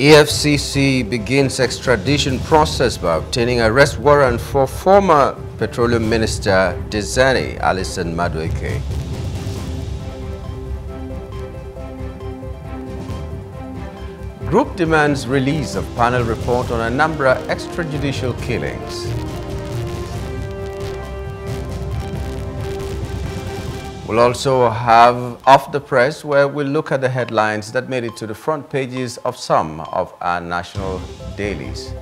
EFCC begins extradition process by obtaining arrest warrant for former Petroleum Minister Diezani Alison Madueke. Group demands release of panel report on a number of extrajudicial killings. We'll also have Off the Press, where we'll look at the headlines that made it to the front pages of some of our national dailies.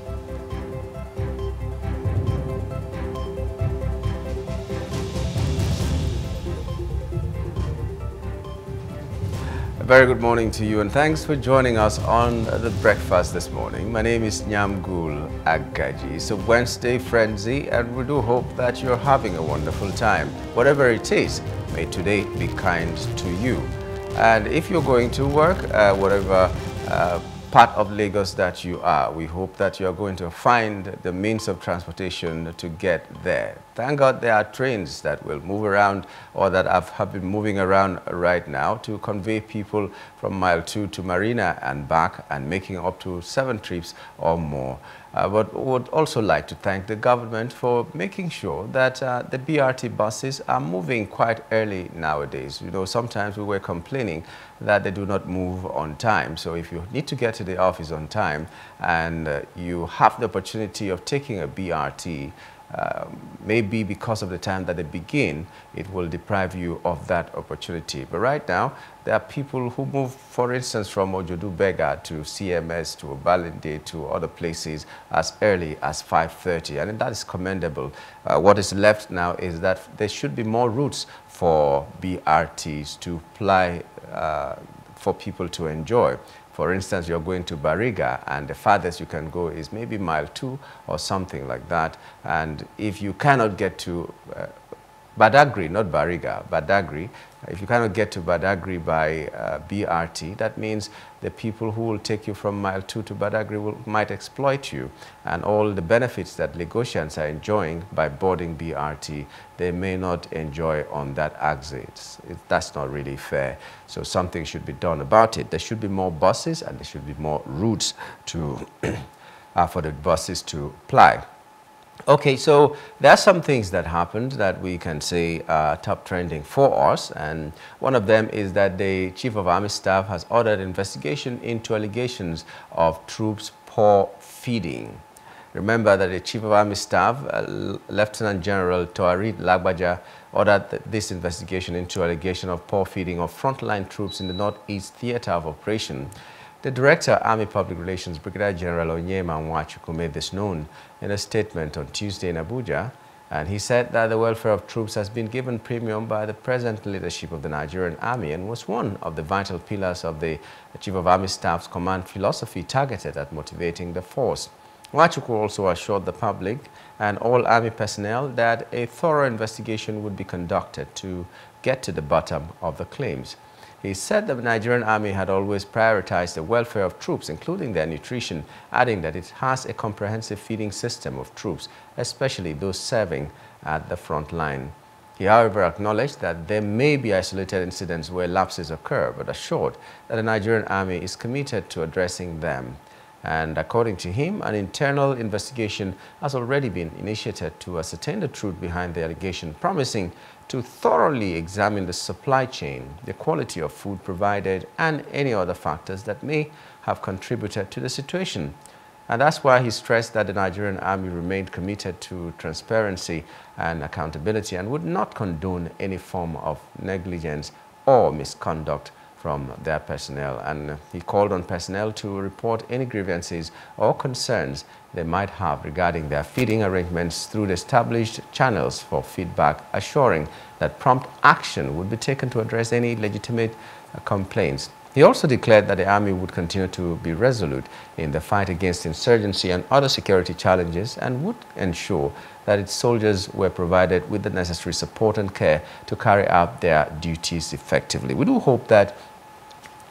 Very good morning to you and thanks for joining us on the breakfast this morning. My name is Nyamgul Agaji. It's a Wednesday frenzy and we do hope that you're having a wonderful time. Whatever it is, may today be kind to you. And if you're going to work, uh, whatever uh, part of Lagos that you are. We hope that you are going to find the means of transportation to get there. Thank God there are trains that will move around or that have, have been moving around right now to convey people from mile two to Marina and back and making up to seven trips or more. Uh, but would also like to thank the government for making sure that uh, the BRT buses are moving quite early nowadays. You know, sometimes we were complaining that they do not move on time. So if you need to get to the office on time and uh, you have the opportunity of taking a BRT, um, maybe because of the time that they begin, it will deprive you of that opportunity. But right now, there are people who move, for instance, from Ojodu Berger to CMS, to Obalende, to other places as early as 5.30, and that is commendable. Uh, what is left now is that there should be more routes for BRTs to ply uh, for people to enjoy. For instance, you're going to Bariga and the farthest you can go is maybe mile two or something like that. And if you cannot get to uh, Badagry, not Bariga, Badagry. if you cannot get to Badagry by uh, BRT, that means the people who will take you from mile 2 to Badagry will, might exploit you. And all the benefits that Lagosians are enjoying by boarding BRT, they may not enjoy on that exit. It, that's not really fair. So something should be done about it. There should be more buses and there should be more routes to, uh, for the buses to ply. Okay, so there are some things that happened that we can say are top trending for us, and one of them is that the Chief of Army Staff has ordered investigation into allegations of troops poor feeding. Remember that the Chief of Army Staff, uh, Lieutenant General Taoreed Lagbaja, ordered this investigation into allegation of poor feeding of frontline troops in the Northeast Theater of Operation. The Director, Army Public Relations, Brigadier General Onyema Nwachukwu, made this known in a statement on Tuesday in Abuja, and he said that the welfare of troops has been given premium by the present leadership of the Nigerian Army and was one of the vital pillars of the Chief of Army Staff's command philosophy targeted at motivating the force. Nwachukwu also assured the public and all Army personnel that a thorough investigation would be conducted to get to the bottom of the claims. He said the Nigerian army had always prioritized the welfare of troops, including their nutrition, adding that it has a comprehensive feeding system of troops, especially those serving at the front line. He, however, acknowledged that there may be isolated incidents where lapses occur, but assured that the Nigerian army is committed to addressing them. And according to him, an internal investigation has already been initiated to ascertain the truth behind the allegation, promising to thoroughly examine the supply chain, the quality of food provided, and any other factors that may have contributed to the situation. And that's why he stressed that the Nigerian army remained committed to transparency and accountability and would not condone any form of negligence or misconduct from their personnel. And he called on personnel to report any grievances or concerns they might have regarding their feeding arrangements through the established channels for feedback, assuring that prompt action would be taken to address any legitimate complaints. He also declared that the Army would continue to be resolute in the fight against insurgency and other security challenges and would ensure that its soldiers were provided with the necessary support and care to carry out their duties effectively. We do hope that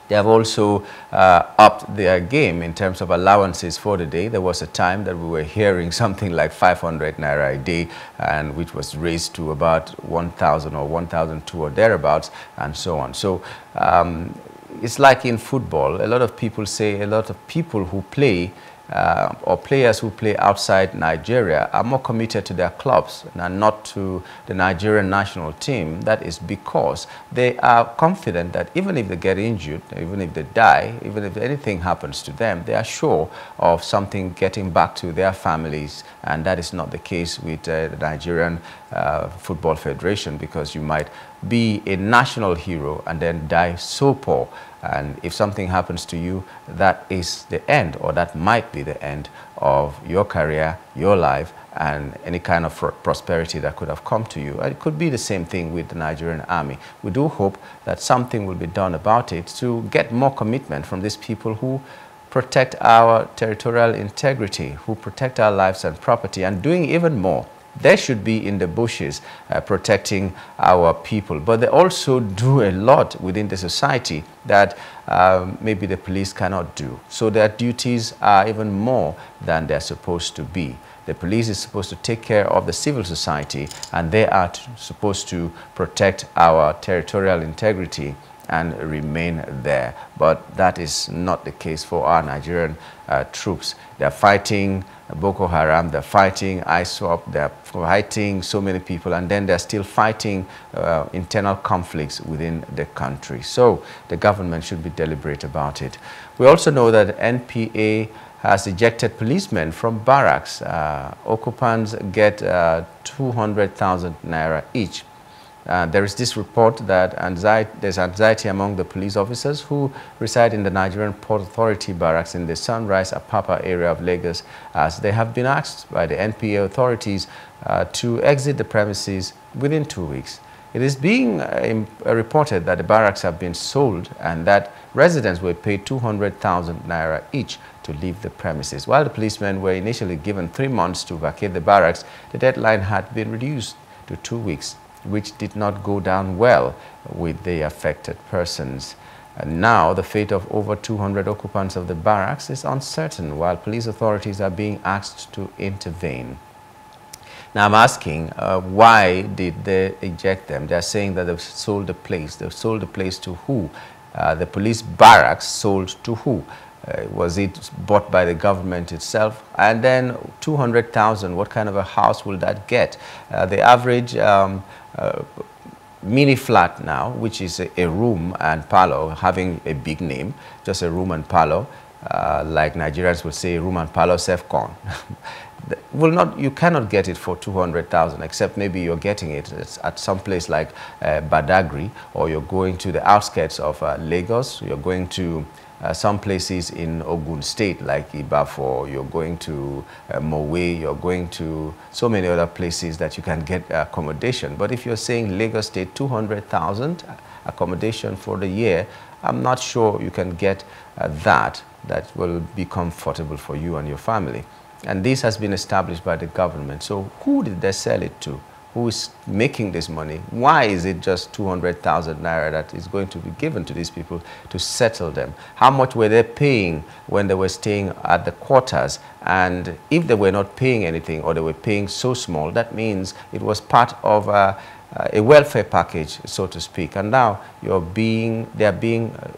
they have also uh, upped their game in terms of allowances for the day. There was a time that we were hearing something like 500 naira a day, and which was raised to about 1,000 or 1,002 or thereabouts, and so on. So um, it's like in football. A lot of people say a lot of people who play uh, or players who play outside Nigeria are more committed to their clubs and not to the Nigerian national team. That is because they are confident that even if they get injured, even if they die, even if anything happens to them, they are sure of something getting back to their families. And that is not the case with uh, the Nigerian uh, Football Federation because you might be a national hero and then die so poor and if something happens to you, that is the end, or that might be the end of your career, your life, and any kind of prosperity that could have come to you. It could be the same thing with the Nigerian army. We do hope that something will be done about it to get more commitment from these people who protect our territorial integrity, who protect our lives and property, and doing even more they should be in the bushes uh, protecting our people. But they also do a lot within the society that um, maybe the police cannot do. So their duties are even more than they're supposed to be. The police is supposed to take care of the civil society and they are supposed to protect our territorial integrity and remain there. But that is not the case for our Nigerian uh, troops. They're fighting Boko Haram, they're fighting ISWAP, they're fighting so many people, and then they're still fighting uh, internal conflicts within the country. So the government should be deliberate about it. We also know that NPA has ejected policemen from barracks. Uh, occupants get uh, 200,000 naira each. Uh, there is this report that anxiety, there's anxiety among the police officers who reside in the Nigerian Port Authority barracks in the Sunrise Apapa area of Lagos as they have been asked by the NPA authorities uh, to exit the premises within two weeks. It is being uh, reported that the barracks have been sold and that residents were paid 200,000 naira each to leave the premises. While the policemen were initially given three months to vacate the barracks, the deadline had been reduced to two weeks which did not go down well with the affected persons. And now the fate of over 200 occupants of the barracks is uncertain while police authorities are being asked to intervene. Now I'm asking, uh, why did they eject them? They're saying that they've sold the place. They've sold the place to who? Uh, the police barracks sold to who? Uh, was it bought by the government itself? And then 200,000, what kind of a house will that get? Uh, the average um, uh, mini flat now, which is a, a, room and parlor, having a big name, just a room and parlor, uh, like Nigerians would say, room and parlor self-con. will not, you cannot get it for 200,000, except maybe you're getting it at some place like uh, Badagry, or you're going to the outskirts of uh, Lagos, you're going to uh, some places in Ogun State, like Ibafo, you're going to uh, Mowe, you're going to so many other places that you can get accommodation. But if you're saying Lagos State, 200,000 accommodation for the year, I'm not sure you can get uh, that that will be comfortable for you and your family. And this has been established by the government. So who did they sell it to? Who is making this money? Why is it just 200,000 naira that is going to be given to these people to settle them? How much were they paying when they were staying at the quarters? And if they were not paying anything or they were paying so small, that means it was part of a, a welfare package, so to speak. And now you're being, they're being uh,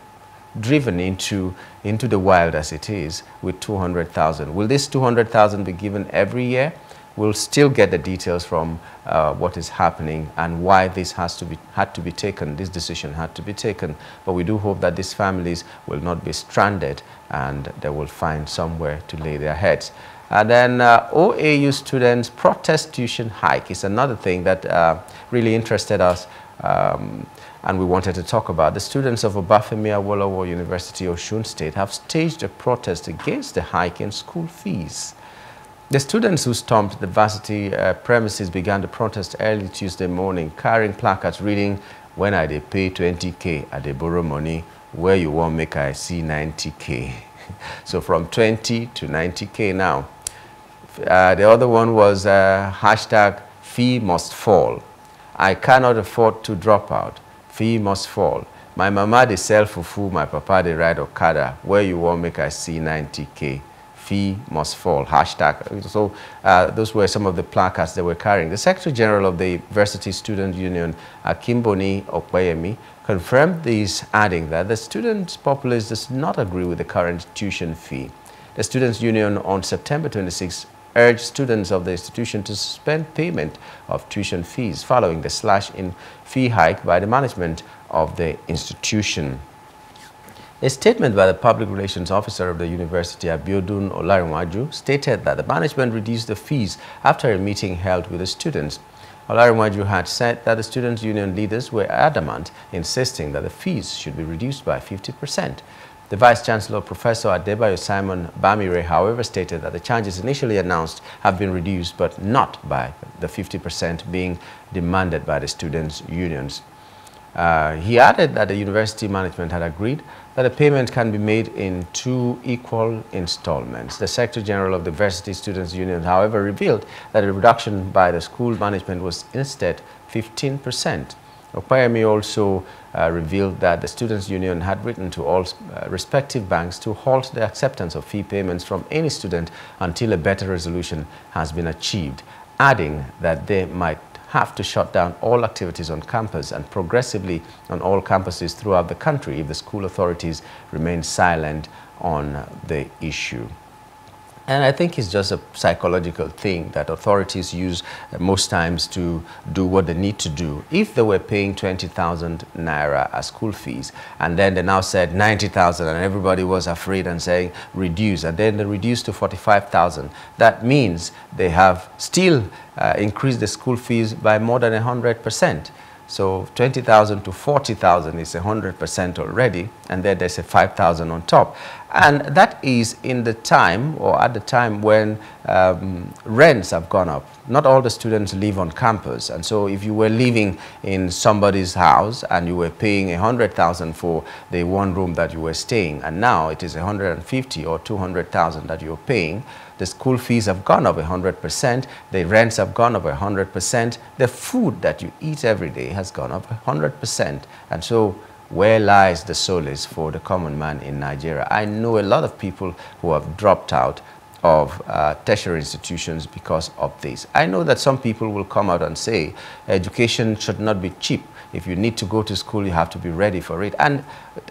driven into, into the wild as it is with 200,000. Will this 200,000 be given every year? We'll still get the details from uh, what is happening and why this has to be had to be taken this decision had to be taken but we do hope that these families will not be stranded and they will find somewhere to lay their heads and then uh, OAU students protest tuition hike is another thing that uh, really interested us um, and we wanted to talk about. The students of Obafemi Awolowo University, Osun State, have staged a protest against the hike in school fees. The students who stormed the varsity uh, premises began to protest early Tuesday morning, carrying placards reading, when I they pay 20K, I they borrow money, where you want make I see 90K. so from 20 to 90K now. Uh, the other one was uh, hashtag fee must fall. I cannot afford to drop out. Fee must fall. My mama they sell fufu, my papa they ride Okada. Where you want make I see 90K fee must fall, hashtag. So uh, those were some of the placards they were carrying. The Secretary General of the University Student Union, Akimboni Okpeyemi, confirmed these, adding that the student populace does not agree with the current tuition fee. The Students' Union on September 26 urged students of the institution to suspend payment of tuition fees following the slash in fee hike by the management of the institution. A statement by the public relations officer of the university, Abiodun Olarinwaju, stated that the management reduced the fees after a meeting held with the students. Olarinwaju had said that the students' union leaders were adamant, insisting that the fees should be reduced by 50 percent. The Vice Chancellor, Professor Adebayo Simon Bamire, however, stated that the charges initially announced have been reduced, but not by the 50% being demanded by the students' unions. Uh, he added that the university management had agreed that the payment can be made in two equal installments. The Secretary General of the University Students' Union, however, revealed that a reduction by the school management was instead 15 percent. Okpayemi also uh, revealed that the Students' Union had written to all uh, respective banks to halt the acceptance of fee payments from any student until a better resolution has been achieved, adding that they might have to shut down all activities on campus and progressively on all campuses throughout the country if the school authorities remain silent on the issue. And I think it's just a psychological thing that authorities use most times to do what they need to do. If they were paying 20,000 naira as school fees, and then they now said 90,000, and everybody was afraid and saying reduce, and then they reduced to 45,000, that means they have still uh, increased the school fees by more than 100 percent. So 20,000 to 40,000 is 100% already, and then there's a 5,000 on top. And that is in the time, or at the time when um, rents have gone up. Not all the students live on campus, and so if you were living in somebody's house and you were paying 100,000 for the one room that you were staying, and now it is 150 or 200,000 that you're paying, the school fees have gone up 100%, the rents have gone up 100%, the food that you eat every day has gone up 100%. And so where lies the solace for the common man in Nigeria? I know a lot of people who have dropped out of uh, tertiary institutions because of this. I know that some people will come out and say education should not be cheap. If you need to go to school, you have to be ready for it. And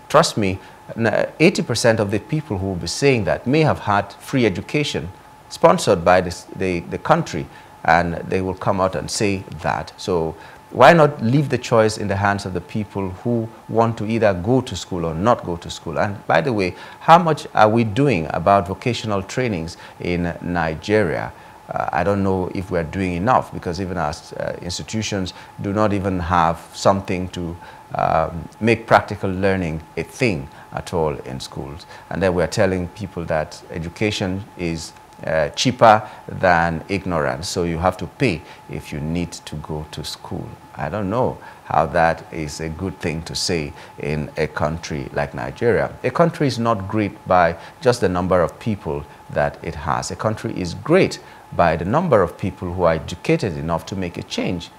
trust me, 80% of the people who will be saying that may have had free education sponsored by the, the country and they will come out and say that. So why not leave the choice in the hands of the people who want to either go to school or not go to school? And by the way, how much are we doing about vocational trainings in Nigeria? Uh, I don't know if we're doing enough because even our uh, institutions do not even have something to um, make practical learning a thing at all in schools. And then we're telling people that education is uh, cheaper than ignorance. So you have to pay if you need to go to school. I don't know how that is a good thing to say in a country like Nigeria. A country is not great by just the number of people that it has. A country is great by the number of people who are educated enough to make a change.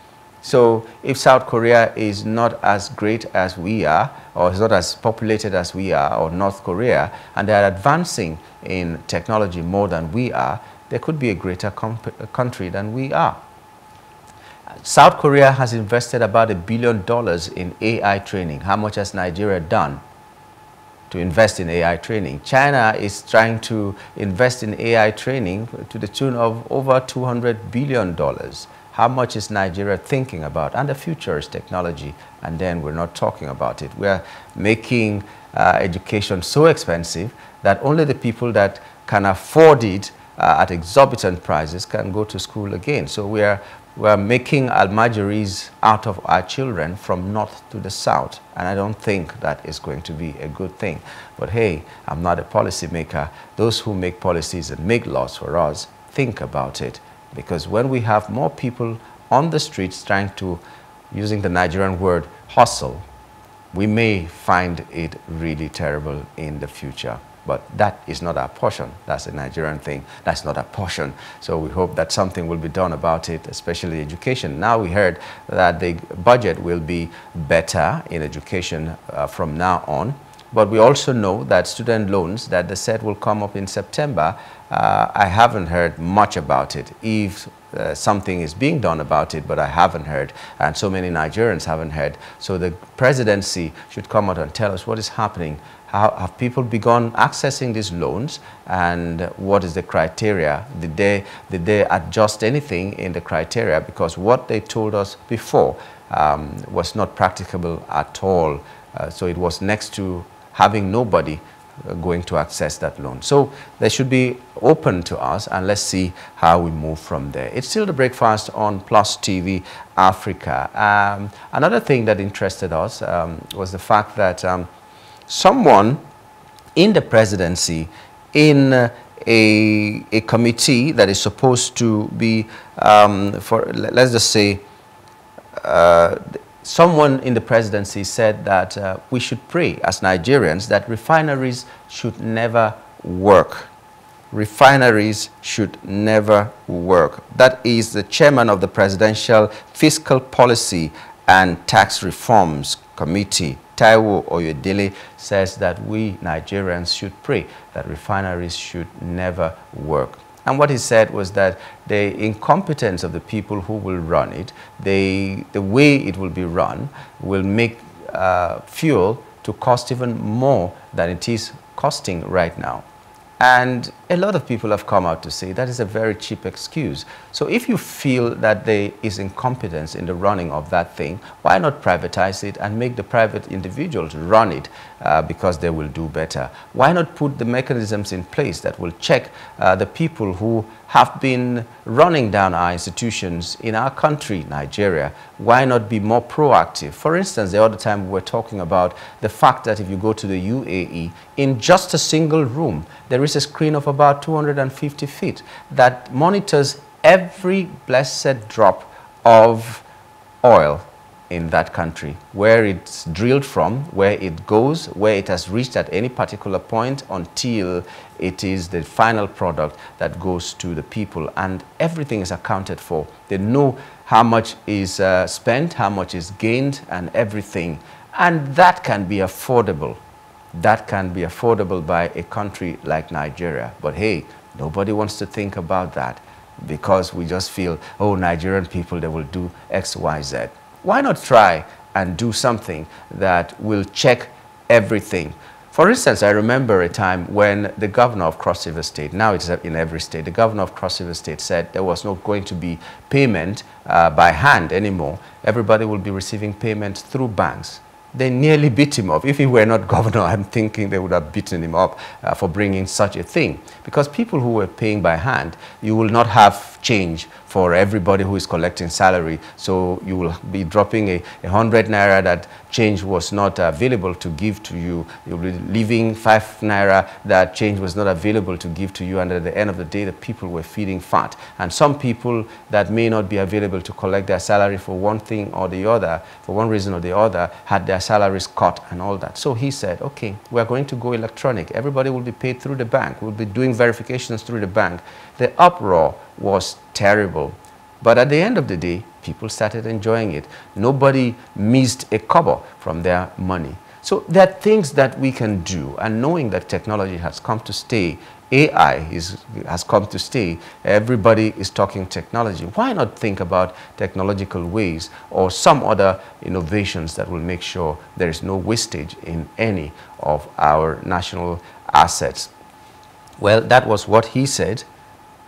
So if South Korea is not as great as we are, or is not as populated as we are, or North Korea, and they are advancing in technology more than we are, there could be a greater uh, country than we are. South Korea has invested about a billion dollars in AI training. How much has Nigeria done to invest in AI training? China is trying to invest in AI training to the tune of over $200 billion how much is Nigeria thinking about? And the future is technology, and then we're not talking about it. We're making uh, education so expensive that only the people that can afford it uh, at exorbitant prices can go to school again. So we're, we're making almajiris out of our children from north to the south. And I don't think that is going to be a good thing. But hey, I'm not a policymaker. Those who make policies and make laws for us, think about it. Because when we have more people on the streets trying to, using the Nigerian word, hustle, we may find it really terrible in the future. But that is not our portion. That's a Nigerian thing. That's not our portion. So we hope that something will be done about it, especially education. Now we heard that the budget will be better in education uh, from now on. But we also know that student loans that they said will come up in September, uh, I haven't heard much about it. If uh, something is being done about it, but I haven't heard, and so many Nigerians haven't heard. So the presidency should come out and tell us what is happening. How have people begun accessing these loans, and what is the criteria? Did they, did they adjust anything in the criteria? Because what they told us before um, was not practicable at all. Uh, so it was next to having nobody uh, going to access that loan. So they should be open to us and let's see how we move from there. It's still the breakfast on Plus TV Africa. Um, another thing that interested us um, was the fact that um, someone in the presidency in uh, a, a committee that is supposed to be um, for let's just say uh, someone in the presidency said that uh, we should pray as Nigerians that refineries should never work. Refineries should never work. That is the chairman of the Presidential Fiscal Policy and Tax Reforms Committee, Taiwo Oyedele, says that we Nigerians should pray that refineries should never work. And what he said was that the incompetence of the people who will run it, they, the way it will be run, will make uh, fuel to cost even more than it is costing right now. And a lot of people have come out to say that is a very cheap excuse. So if you feel that there is incompetence in the running of that thing, why not privatize it and make the private individuals run it uh, because they will do better? Why not put the mechanisms in place that will check uh, the people who have been running down our institutions in our country, Nigeria, why not be more proactive? For instance, the other time we were talking about the fact that if you go to the UAE, in just a single room, there is a screen of about 250 feet that monitors every blessed drop of oil in that country, where it's drilled from, where it goes, where it has reached at any particular point until it is the final product that goes to the people. And everything is accounted for. They know how much is uh, spent, how much is gained, and everything. And that can be affordable. That can be affordable by a country like Nigeria. But hey, nobody wants to think about that because we just feel, oh, Nigerian people, they will do X, Y, Z why not try and do something that will check everything? For instance, I remember a time when the governor of Cross River State, now it's in every state, the governor of Cross River State said there was not going to be payment uh, by hand anymore. Everybody will be receiving payment through banks they nearly beat him up. If he were not governor, I'm thinking they would have beaten him up uh, for bringing such a thing. Because people who were paying by hand, you will not have change for everybody who is collecting salary. So you will be dropping a, a hundred naira that change was not available to give to you. You'll be leaving five naira that change was not available to give to you. And at the end of the day, the people were feeding fat. And some people that may not be available to collect their salary for one thing or the other, for one reason or the other, had their salaries cut and all that. So he said, okay, we're going to go electronic. Everybody will be paid through the bank. We'll be doing verifications through the bank. The uproar was terrible. But at the end of the day, people started enjoying it. Nobody missed a cover from their money. So there are things that we can do, and knowing that technology has come to stay, AI is, has come to stay, everybody is talking technology. Why not think about technological ways or some other innovations that will make sure there is no wastage in any of our national assets? Well, that was what he said.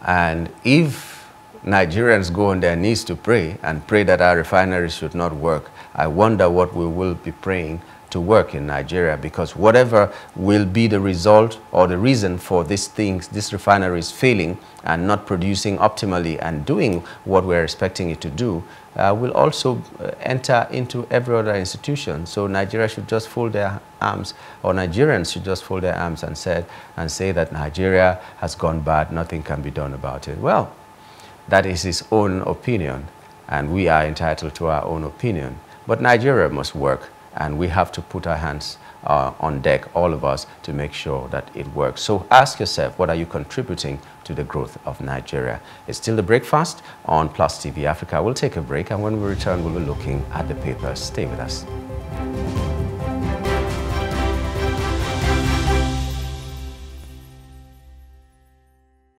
And if Nigerians go on their knees to pray and pray that our refineries should not work, I wonder what we will be praying to work in Nigeria because whatever will be the result or the reason for these things, this refinery is failing and not producing optimally and doing what we're expecting it to do, uh, will also uh, enter into every other institution. So Nigeria should just fold their arms, or Nigerians should just fold their arms and, said, and say that Nigeria has gone bad, nothing can be done about it. Well, that is his own opinion, and we are entitled to our own opinion. But Nigeria must work and we have to put our hands uh, on deck, all of us, to make sure that it works. So ask yourself, what are you contributing to the growth of Nigeria? It's still the breakfast on Plus TV Africa. We'll take a break, and when we return, we'll be looking at the papers. Stay with us.